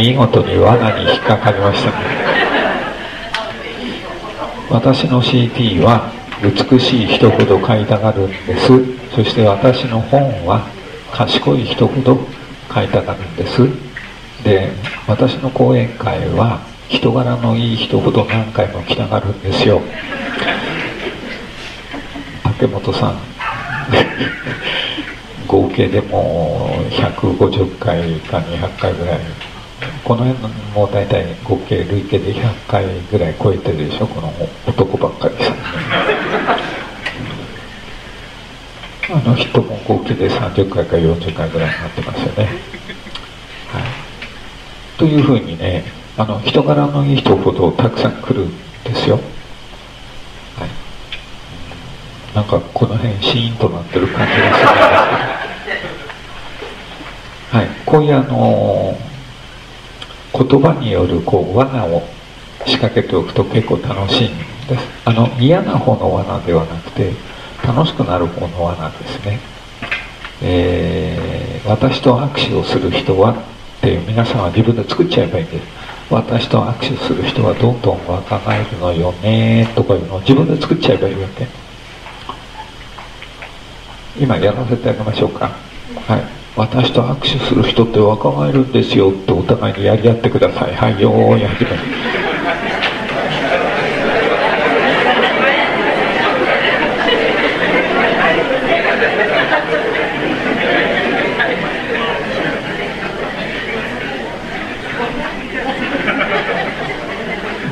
見事に罠に引っかかりました。ね私の CT は美しい人ほど買いたがるんです。そして私の本は賢い人ほど買いたがるんです。で私の講演会は人柄のいい人ほど何回も来たがるんですよ。竹本さん。合計でも150回か200回ぐらい。この辺のもう大体合計累計で100回ぐらい超えてるでしょ？この男ばっかりさ あの人も合計で30回か40回ぐらいになってますよね、はい、というふうにねあの人柄のいい人ほどたくさん来るんですよ、はい、なんかこの辺シーンとなってる感じがするんですけど。はい。こういうあの言葉によるこう罠を仕掛けておくと結構楽しいんです。あの嫌な方の罠ではなくて楽しくなる方の罠ですね、えー、私と握手をする人はっていう皆さんは自分で作っちゃえばいいんです。私と握手する人はどんどん若返るのよねとかいうのを自分で作っちゃえばいいわけ。今やらせてあげましょうか。はい。私と握手する人って若返るんですよってお互いにやり合ってください。はいよーや始め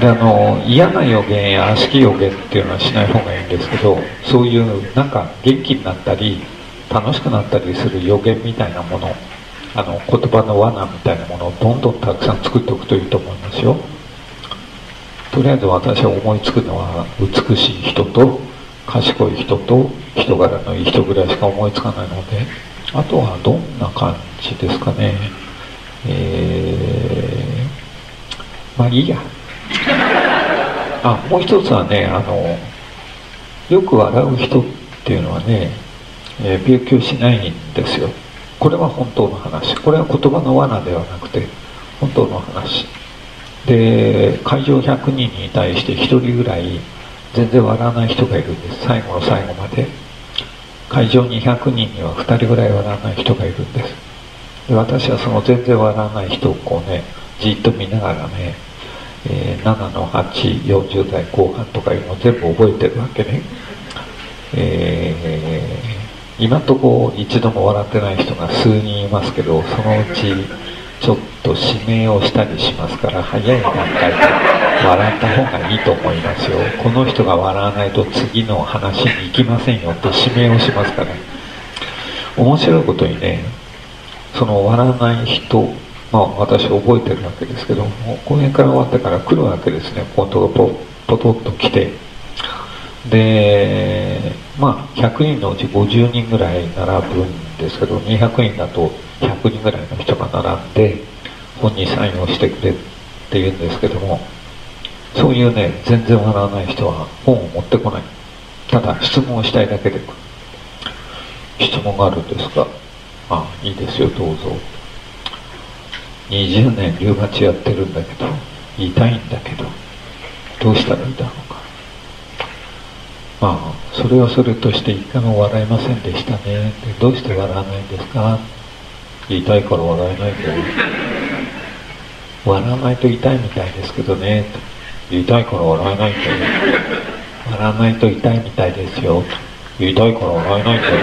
であの嫌な予言や悪しき予言っていうのはしない方がいいんですけどそういうなんか元気になったり楽しくなったりする予言みたいなものあの言葉の罠みたいなものをどんどんたくさん作っておくといいと思いますよ。とりあえず私は思いつくのは美しい人と賢い人と人柄のいい人ぐらいしか思いつかないのであとはどんな感じですかね。えー、まあいいや。あもう一つはねあのよく笑う人っていうのはね、えー、病気をしないんですよ。これは本当の話。これは言葉の罠ではなくて本当の話。で会場100人に対して1人ぐらい全然笑わない人がいるんです。最後の最後まで。会場に100人には2人ぐらい笑わない人がいるんです。で私はその全然笑わない人をこうねじっと見ながらねえー、7の840代後半とかいうのを全部覚えてるわけね、えー、今んとこ一度も笑ってない人が数人いますけどそのうちちょっと指名をしたりしますから早い段階で笑った方がいいと思いますよ。この人が笑わないと次の話に行きませんよって指名をしますから。面白いことにねその笑わない人まあ、私覚えてるわけですけども公演から終わってから来るわけですね。ポトがポポトッと来て。でまあ100人のうち50人ぐらい並ぶんですけど200人だと100人ぐらいの人が並んで本にサインをしてくれって言うんですけどもそういうね全然笑わない人は本を持ってこない。ただ質問をしたいだけで質問があるんですかあいいですよどうぞ。20年留学やってるんだけど痛いんだけどどうしたらいいだろう？まあそれはそれとして一回も笑えませんでしたね。どうして笑わないんですか？痛いたいから笑えないけど。笑わないと痛いみたいですけどね。痛いたいから笑えないけど。笑わないと痛いみたいですよ。痛いたいから笑えないけど。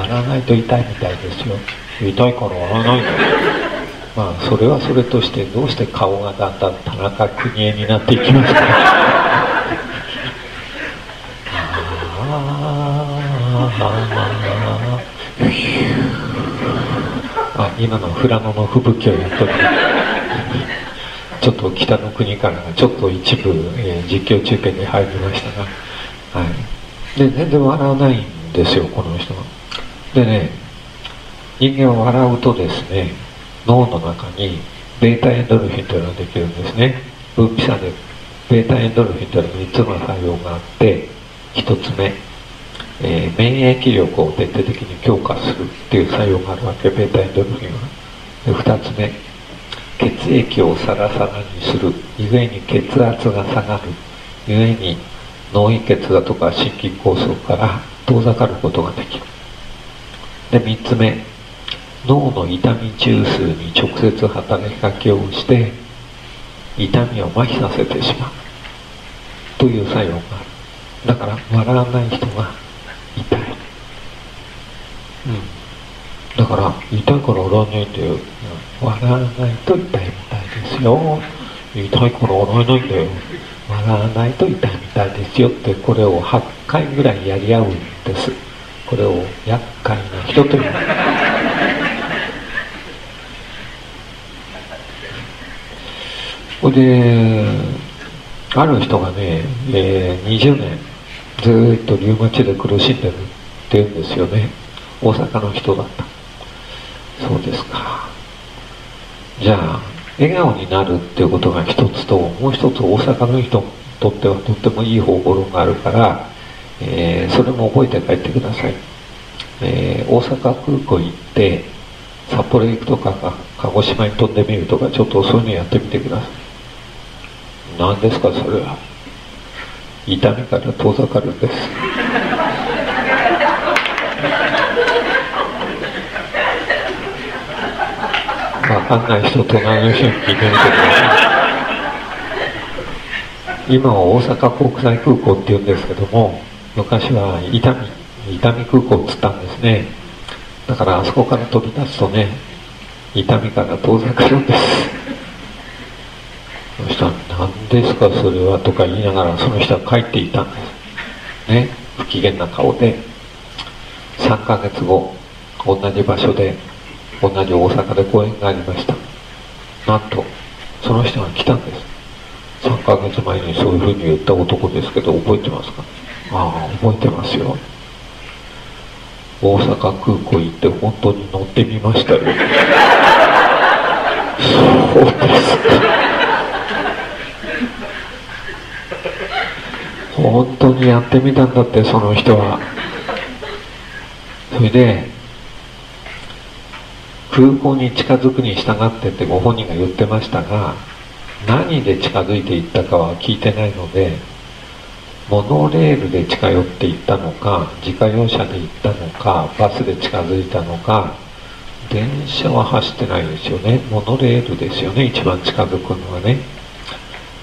笑わないと痛いみたいですよ。痛いから笑えないけど。まあそれはそれとしてどうして顔がだんだん田中邦衛になっていきますか？あ今の富良野の吹雪をやった時ちょっと北の国からちょっと一部、えー、実況中継に入りましたが、はい、で全然笑わないんですよこの人は。でね人間は笑うとですね脳の中にベータエンドルフィンというのができるんですね。分泌されるベータエンドルフィンというのは3つの作用があって1つ目、えー、免疫力を徹底的に強化するっていう作用があるわけベータエンドルフィンはで2つ目血液をサラサラにする。ゆえに血圧が下がる。ゆえに脳溢血だとか心筋梗塞から遠ざかることができる。で3つ目脳の痛み中枢に直接働きかけをして痛みを麻痺させてしまう。という作用がある。だから笑わない人が、うん、だから痛いから笑わないんだよ。笑わないと痛いみたいですよ。痛いから笑えないんだよ。笑わないと痛いみたいですよってこれを8回ぐらいやり合うんです。これを厄介な人という。ほである人がね、えー、20年ずっとリウマチで苦しんでるって言うんですよね。大阪の人だった。そうですか。じゃあ笑顔になるっていうことが一つともう一つ大阪の人にとってはとってもいい方法論があるから、えー、それも覚えて帰ってください、えー、大阪空港行って札幌行くとか鹿児島に飛んでみるとかちょっとそういうのやってみてください。何ですかそれは。痛みから遠ざかるんです。わかんない人隣の人に聞いてみてください今は大阪国際空港って言うんですけども昔は伊丹伊丹空港っつったんですね。だからあそこから飛び立つとね伊丹から遠ざかるんです。そしたら「何ですかそれは」とか言いながらその人は帰っていたんですね。不機嫌な顔で。3ヶ月後同じ場所で同じ大阪で講演がありました。なんとその人が来たんです。3ヶ月前にそういうふうに言った男ですけど覚えてますか？ああ覚えてますよ。大阪空港行って本当に乗ってみましたよ。そうですか。本当にやってみたんだってその人は。それで空港に近づくに従ってってご本人が言ってましたが何で近づいていったかは聞いてないのでモノレールで近寄っていったのか自家用車で行ったのかバスで近づいたのか電車は走ってないですよね。モノレールですよね一番近づくのはね。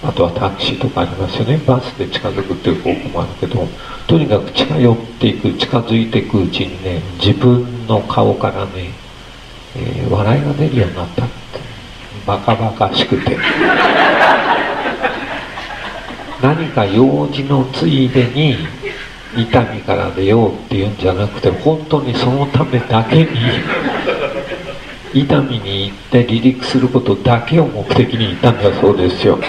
あとはタクシーとかありますよね。バスで近づくっていう方法もあるけどとにかく近寄っていく近づいていくうちにね自分の顔からねえー、笑いが出るようになったって。バカバカしくて。何か用事のついでに痛みから出ようっていうんじゃなくて本当にそのためだけに痛みに行って離陸することだけを目的に行ったんだそうですよ。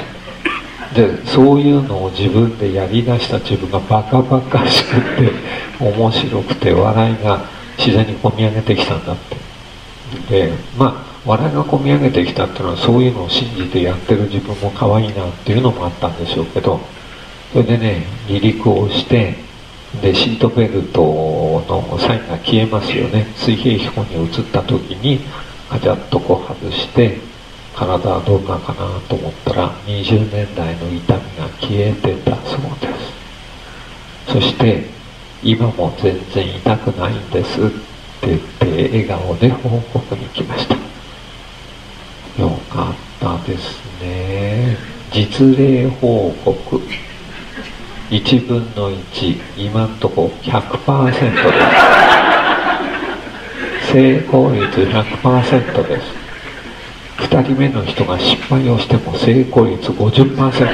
でそういうのを自分でやりだした自分がバカバカしくて面白くて笑いが自然に込み上げてきたんだって。でまあ笑いがこみ上げてきたっていうのはそういうのを信じてやってる自分も可愛いなっていうのもあったんでしょうけどそれでね離陸をしてでシートベルトのサインが消えますよね。水平飛行に移った時にカチャッとこう外して体はどんなかなと思ったら20年代の痛みが消えてた。そうです。そして今も全然痛くないんですって言って笑顔で報告に来ました。よかったですね。実例報告。1分の1今んとこ100%です。成功率100%です。2人目の人が失敗をしても成功率50%で。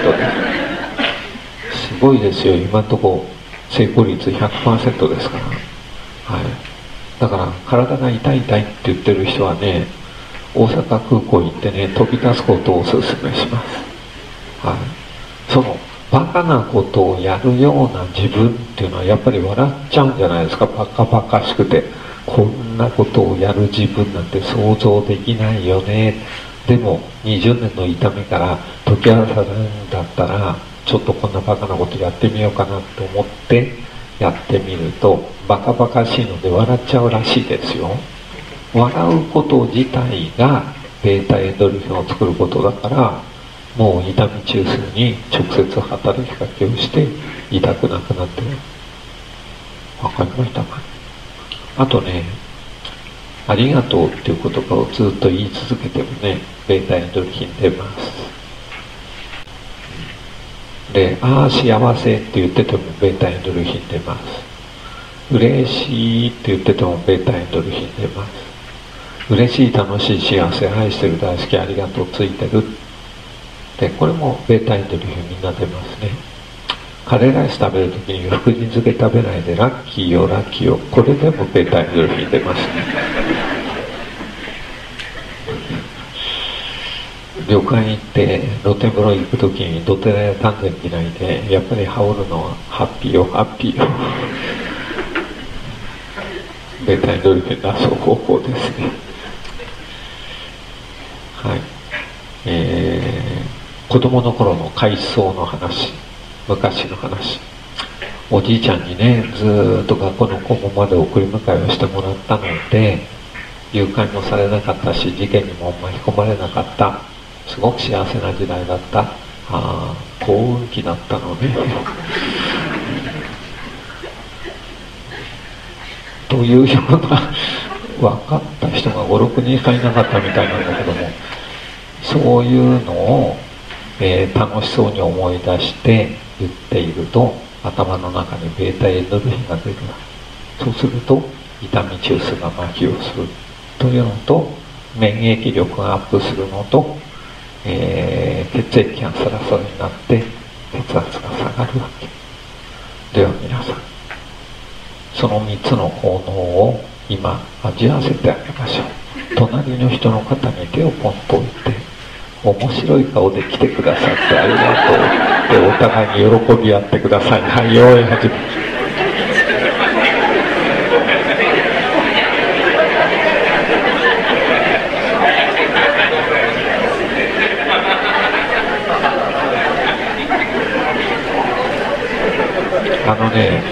すすごいですよ。今んとこ成功率100%ですから。はい。だから体が痛い痛いって言ってる人はね大阪空港行ってね飛び出すことをおすすめします、はい、そのバカなことをやるような自分っていうのはやっぱり笑っちゃうんじゃないですか。バカバカしくて。こんなことをやる自分なんて想像できないよね。でも20年の痛みから解き放されるんだったらちょっとこんなバカなことやってみようかなと思ってやってみるとバカバカしいので笑っちゃうらしいですよ。笑うこと自体がベータエンドルフィンを作ることだからもう痛み中枢に直接働きかけをして痛くなくなってるわかりましたか？あとねありがとうっていう言葉をずっと言い続けてもねベータエンドルフィン出ますで、ああ、幸せって言っててもベータエンドルフィン出ます。嬉しいって言っててもベータエンドルフィン出ます。嬉しい、楽しい、幸せ、愛してる、大好き、ありがとう、ついてる。で、これもベータエンドルフィンみんな出ますね。カレーライス食べるときに福神漬け食べないでラッキーよ、ラッキーよ。これでもベータエンドルフィン出ます。旅館行って露天風呂行く時に土手で丹前着ないでやっぱり羽織るのはハッピーよハッピーよ ベタにドリフ出す方法ですねはいえー、子供の頃の海藻の話昔の話。おじいちゃんにねずっと学校の校門まで送り迎えをしてもらったので誘拐もされなかったし事件にも巻き込まれなかった。すごく幸せな時代だった。あ幸運期だったのね。というような分かった人が56人しかいなかったみたいなんだけどもそういうのを、えー、楽しそうに思い出して言っていると頭の中にベータエンドルフィンが出る。そうすると痛み中枢が麻痺をす。るというのと免疫力がアップするのとえー、血液がサラサラになって血圧が下がるわけ。では皆さんその3つの効能を今味わわせてあげましょう。隣の人の方に手をポンと置いて面白い顔で来てくださってありがとう。ってお互いに喜び合ってください。はい用意始め。あのね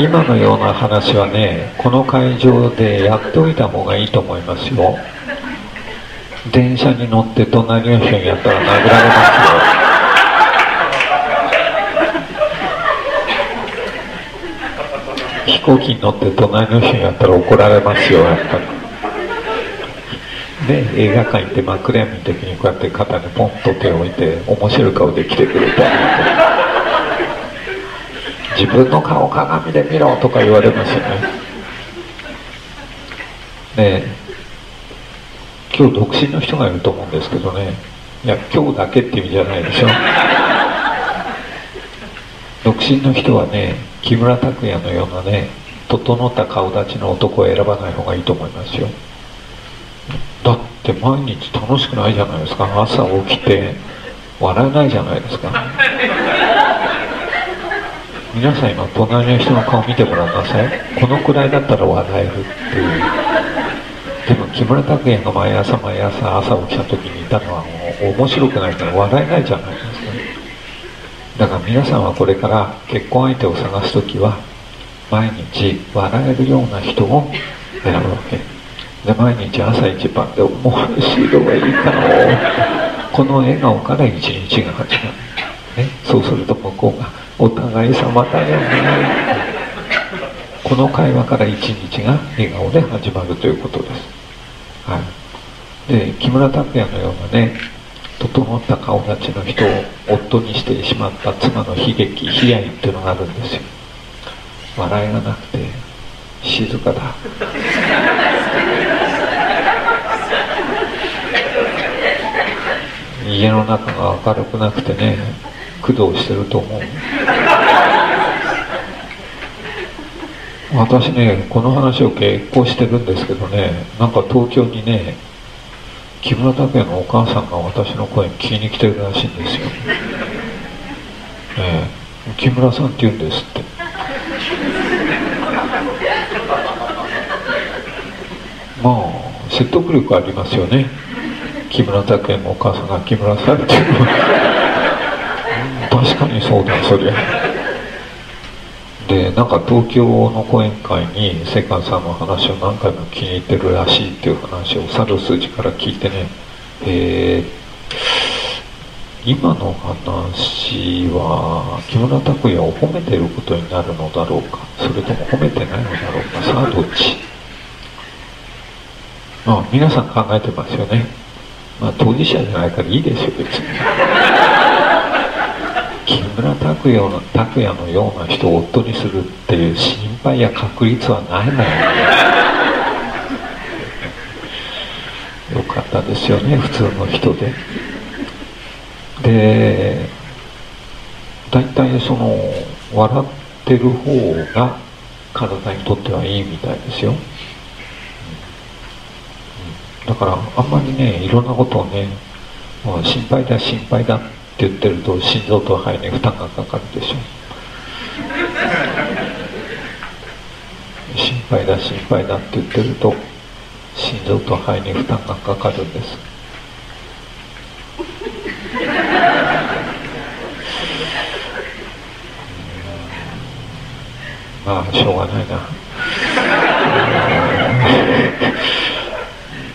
今のような話はねこの会場でやっておいた方がいいと思いますよ。電車に乗って隣の人にやったら殴られますよ。飛行機に乗って隣の人にやったら怒られますよやっぱり。で映画館行って真っ暗闇の時にこうやって肩にポンと手を置いて面白い顔で来てくれた自分の顔鏡で見ろとか言われますよね。ね今日独身の人がいると思うんですけどね。いや今日だけって意味じゃないでしょ。独身の人はね木村拓哉のようなね整った顔立ちの男を選ばない方がいいと思いますよ。だって毎日楽しくないじゃないですか。朝起きて笑えないじゃないですか。皆さん今隣の人の顔見てごらんなさい。このくらいだったら笑えるっていう。でも木村拓哉が毎朝毎朝朝起きた時にいたのはもう面白くないから笑えないじゃないですかだから皆さんはこれから結婚相手を探す時は毎日笑えるような人を選ぶわけで毎日朝一番で面白いかなこの笑顔から一日が始まる、ね、そうすると向こうがお互い様だよね。この会話から一日が笑顔で始まるということです、はい、で木村拓哉のようなね整った顔立ちの人を夫にしてしまった妻の悲劇悲哀っていうのがあるんですよ。笑いがなくて静かだ。家の中が明るくなくてね苦労してると思う。私ねこの話を結構してるんですけどねなんか東京にね木村拓哉のお母さんが私の声に聞きに来てるらしいんですよ、ええ、木村さんって言うんですって。まあ説得力ありますよね。木村拓哉のお母さんが木村さんっていうのは。確かにそうだそりゃ。でなんか東京の講演会に世界さんの話を何回も気に入ってるらしいっていう話を去る筋から聞いてね。えー、今の話は木村拓哉を褒めてることになるのだろうか？それとも褒めてないのだろうか？さあどっち？あ皆さん考えてますよね。まあ当事者じゃないからいいですよ別に。木村拓哉の拓哉のような人を夫にするっていう心配や確率はないのよ。よかったですよね普通の人で。で大体その笑ってる方が体にとってはいいみたいですよ。だからあんまりねいろんなことをね心配だ心配だって言ってると心臓と肺に負担がかかるでしょう。心配だ心配だって言ってると心臓と肺に負担がかかるんです。まあしょうがないな。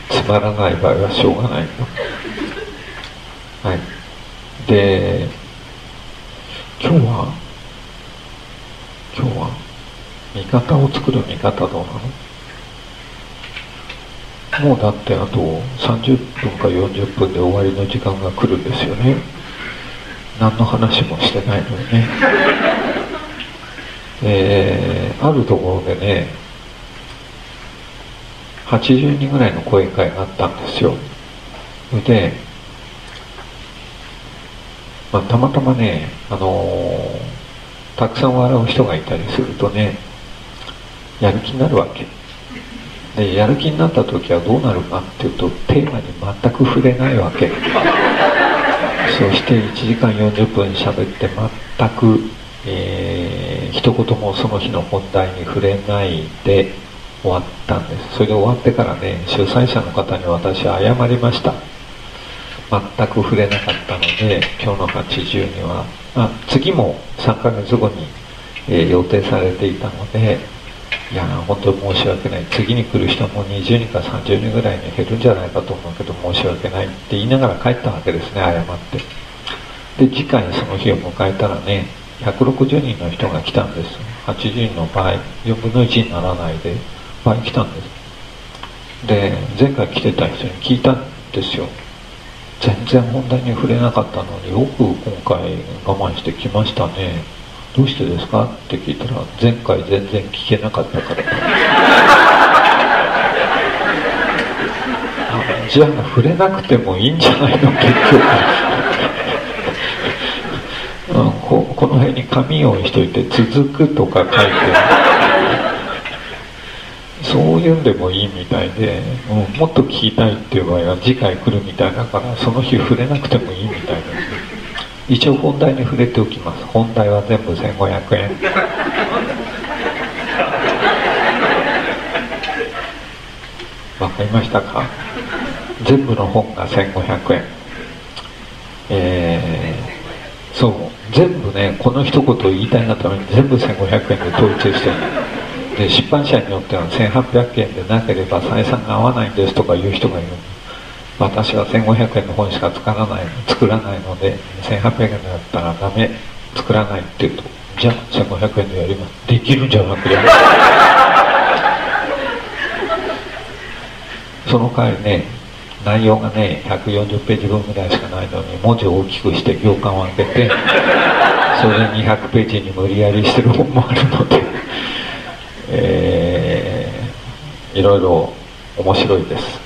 つまらない場合はしょうがないはい。で今日は今日は味方を作る味方どうなの？もうだってあと30分か40分で終わりの時間が来るんですよね。何の話もしてないのにね。えー、あるところでね80人ぐらいの講演会があったんですよ。でまあ、たまたまね、あのー、たくさん笑う人がいたりするとねやる気になるわけ。でやる気になった時はどうなるかっていうとテーマに全く触れないわけ。そして1時間40分喋って全く、えー、一言もその日の本題に触れないで終わったんです。それで終わってからね主催者の方に私は謝りました全く触れなかったので今日の80にはあ次も3ヶ月後に、えー、予定されていたのでいや本当に申し訳ない。次に来る人も20人か30人ぐらいに減るんじゃないかと思うけど申し訳ないって言いながら帰ったわけですね謝って。で次回その日を迎えたらね160人の人が来たんです。80人の場合4分の1にならないで倍来たんです。で前回来てた人に聞いたんですよ。全然問題に触れなかったのによく今回我慢してきましたね。どうしてですか？って聞いたら前回全然聞けなかったから。じゃあ触れなくてもいいんじゃないの？結局。うん、ここの辺に紙用意しといて「続く」とか書いて。いうんでもいいみたいで、うん、もっと聞きたいっていう場合は次回来るみたいだからその日触れなくてもいいみたいです一応本題に触れておきます。本題は全部1500円。わかりましたか？全部の本が1500円。えー、そう。全部ねこの一言言いたいがために全部1500円で統一してる。で出版社によっては1800円でなければ採算が合わないんですとか言う人がいる。私は1500円の本しか作らない作らないので1800円だったらダメ作らないって言うとじゃあ1500円でやります。できるんじゃなくて その代わりね内容がね140ページ分ぐらいしかないのに文字を大きくして行間を開けてそれで200ページに無理やりしてる本もあるのでえー、いろいろ面白いです。